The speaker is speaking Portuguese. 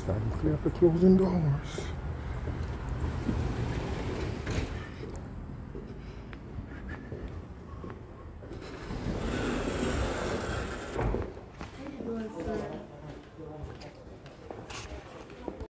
It's starting clear for closing doors.